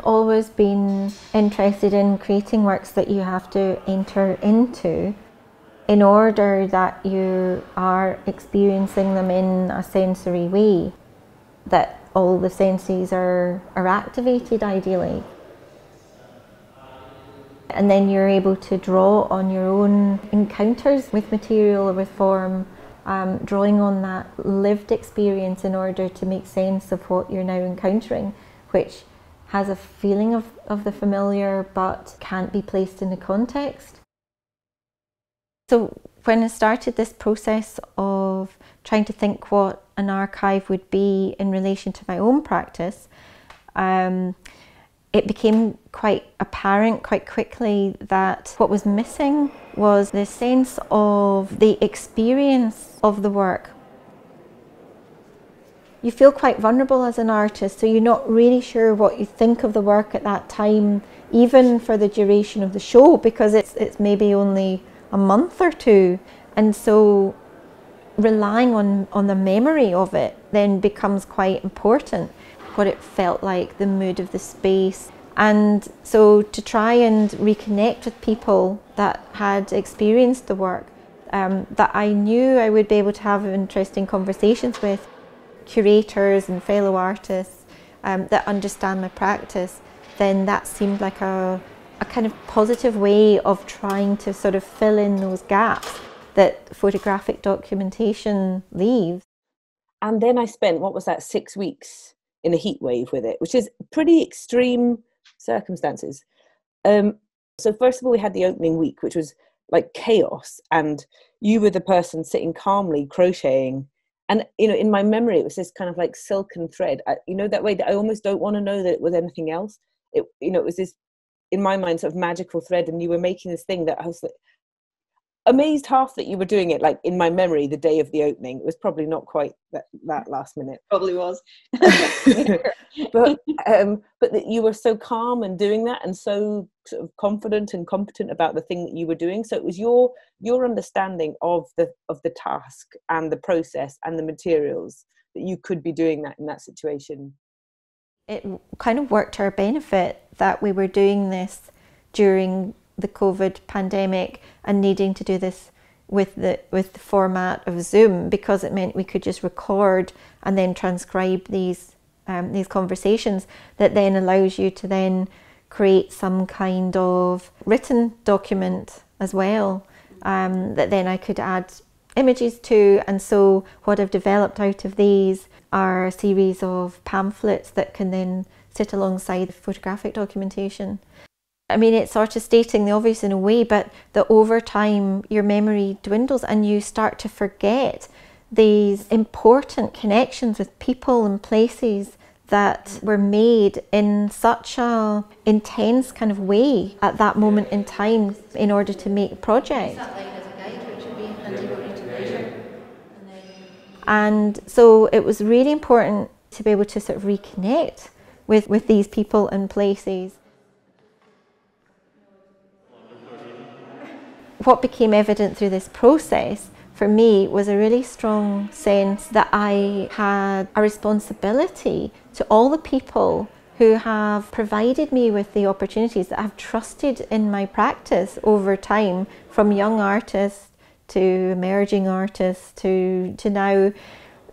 always been interested in creating works that you have to enter into in order that you are experiencing them in a sensory way, that all the senses are, are activated ideally. And then you're able to draw on your own encounters with material or with form, um, drawing on that lived experience in order to make sense of what you're now encountering, which has a feeling of, of the familiar but can't be placed in the context. So, when I started this process of trying to think what an archive would be in relation to my own practice, um, it became quite apparent quite quickly that what was missing was the sense of the experience of the work you feel quite vulnerable as an artist, so you're not really sure what you think of the work at that time, even for the duration of the show, because it's it's maybe only a month or two, and so relying on on the memory of it then becomes quite important. What it felt like, the mood of the space, and so to try and reconnect with people that had experienced the work, um, that I knew I would be able to have interesting conversations with curators and fellow artists um, that understand my practice, then that seemed like a, a kind of positive way of trying to sort of fill in those gaps that photographic documentation leaves. And then I spent, what was that, six weeks in a heat wave with it, which is pretty extreme circumstances. Um, so, first of all, we had the opening week, which was like chaos, and you were the person sitting calmly crocheting and you know in my memory it was this kind of like silken thread. I, you know that way that i almost don't want to know that it was anything else. It you know it was this in my mind sort of magical thread and you were making this thing that i was like, amazed half that you were doing it like in my memory the day of the opening. It was probably not quite that, that last minute. Probably was. But um but that you were so calm and doing that and so sort of confident and competent about the thing that you were doing. So it was your your understanding of the of the task and the process and the materials that you could be doing that in that situation. It kind of worked to our benefit that we were doing this during the COVID pandemic and needing to do this with the with the format of Zoom because it meant we could just record and then transcribe these um, these conversations that then allows you to then create some kind of written document as well um, that then I could add images to. And so what I've developed out of these are a series of pamphlets that can then sit alongside the photographic documentation I mean, it's sort of stating the obvious in a way, but that over time your memory dwindles and you start to forget these important connections with people and places that were made in such a intense kind of way at that moment in time in order to make a project. And so it was really important to be able to sort of reconnect with, with these people and places. What became evident through this process for me was a really strong sense that I had a responsibility to all the people who have provided me with the opportunities that I've trusted in my practice over time, from young artists to emerging artists to, to now,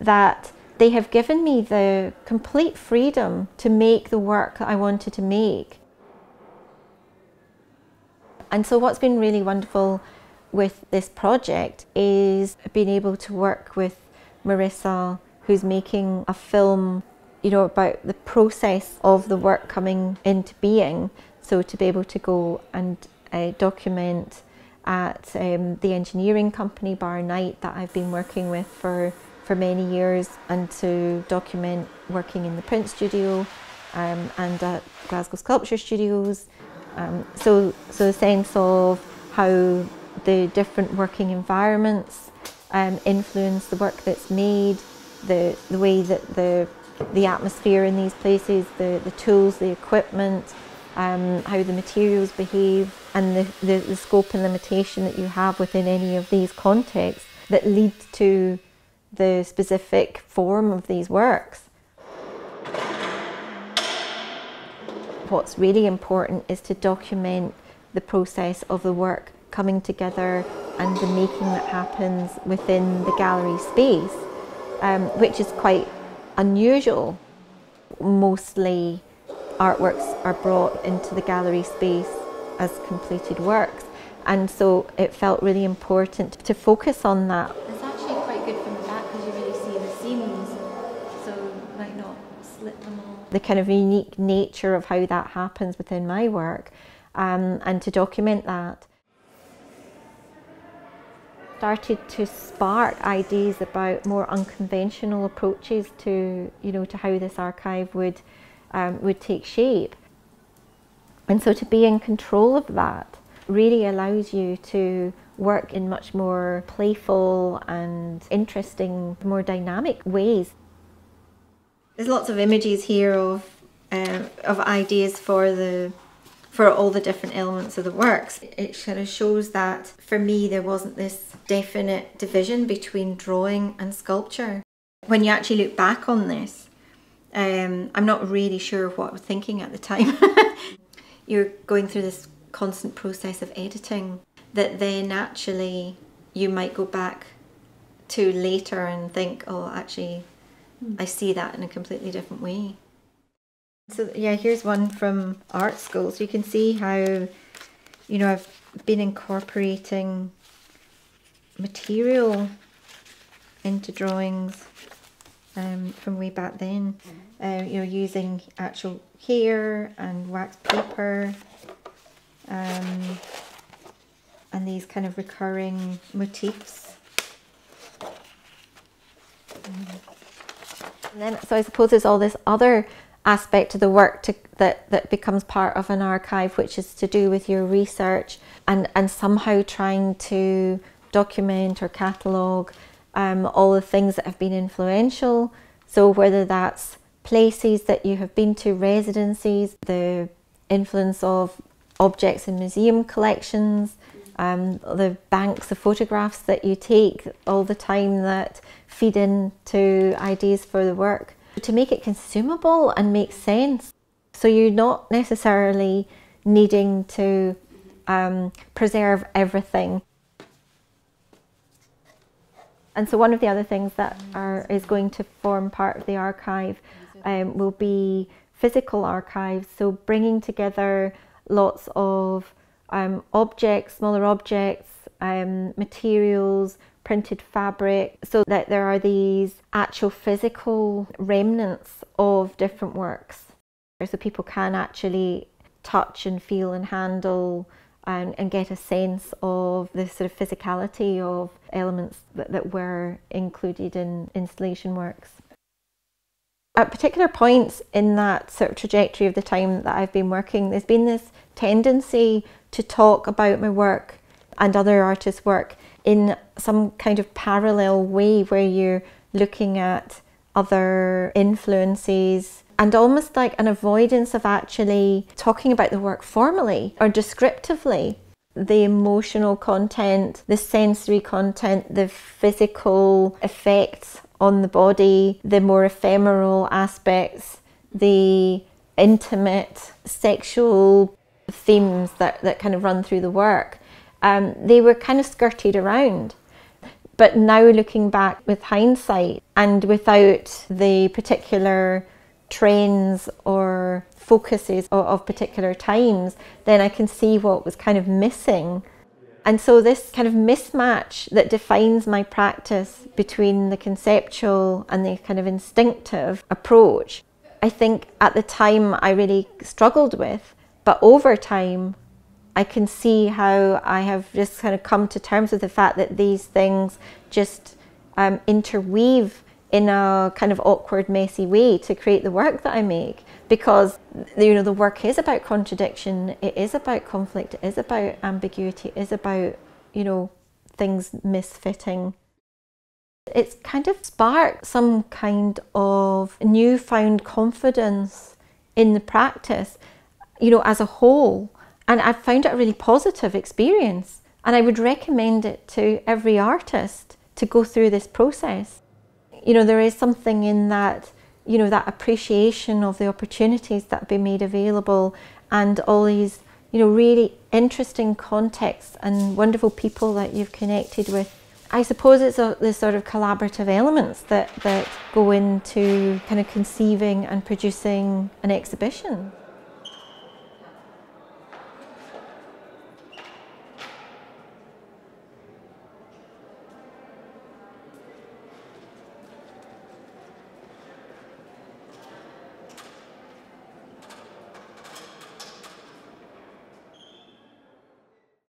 that they have given me the complete freedom to make the work that I wanted to make. And so, what's been really wonderful with this project is being able to work with Marissa, who's making a film, you know, about the process of the work coming into being. So, to be able to go and uh, document at um, the engineering company Bar Night that I've been working with for, for many years, and to document working in the print studio um, and at Glasgow Sculpture Studios um, so, so a sense of how the different working environments um, influence the work that's made, the, the way that the, the atmosphere in these places, the, the tools, the equipment, um, how the materials behave, and the, the, the scope and limitation that you have within any of these contexts that lead to the specific form of these works. What's really important is to document the process of the work coming together and the making that happens within the gallery space, um, which is quite unusual. Mostly artworks are brought into the gallery space as completed works, and so it felt really important to focus on that. The kind of unique nature of how that happens within my work, um, and to document that. Started to spark ideas about more unconventional approaches to you know to how this archive would um, would take shape. And so to be in control of that really allows you to work in much more playful and interesting more dynamic ways there's lots of images here of um, of ideas for the for all the different elements of the works. It kind of shows that for me there wasn't this definite division between drawing and sculpture. When you actually look back on this, um, I'm not really sure what I was thinking at the time. You're going through this constant process of editing that then actually you might go back to later and think, oh, actually, I see that in a completely different way. So yeah, here's one from art school. So you can see how, you know, I've been incorporating material into drawings um, from way back then. Uh, you know, using actual hair and wax paper, um, and these kind of recurring motifs. And then, so I suppose there's all this other aspect of the work to, that, that becomes part of an archive, which is to do with your research and, and somehow trying to document or catalogue um, all the things that have been influential. So, whether that's places that you have been to, residencies, the influence of objects in museum collections, um, the banks of photographs that you take all the time that feed into ideas for the work to make it consumable and make sense. So you're not necessarily needing to um, preserve everything. And so one of the other things that are, is going to form part of the archive um, will be physical archives. So bringing together lots of um, objects, smaller objects, um, materials, printed fabric so that there are these actual physical remnants of different works. So people can actually touch and feel and handle and, and get a sense of the sort of physicality of elements that, that were included in installation works. At particular points in that sort of trajectory of the time that I've been working, there's been this tendency to talk about my work and other artists' work in some kind of parallel way where you're looking at other influences and almost like an avoidance of actually talking about the work formally or descriptively. The emotional content, the sensory content, the physical effects on the body, the more ephemeral aspects, the intimate sexual themes that, that kind of run through the work um, they were kind of skirted around. But now looking back with hindsight and without the particular trends or focuses of, of, particular times, then I can see what was kind of missing. And so, this kind of mismatch that defines my practice between the conceptual and the kind of instinctive approach, I think at the time I really struggled with. But over time, I can see how I have just kind of come to terms with the fact that these things just um, interweave in a kind of awkward, messy way to create the work that I make. Because you know the work is about contradiction, it is about conflict, it is about ambiguity, it is about you know things misfitting. It's kind of sparked some kind of newfound confidence in the practice, you know, as a whole and I've found it a really positive experience. And I would recommend it to every artist to go through this process. You know, there is something in that you know, that appreciation of the opportunities that have been made available and all these, you know, really interesting contexts and wonderful people that you've connected with. I suppose it's a, the sort of collaborative elements that, that go into kind of conceiving and producing an exhibition.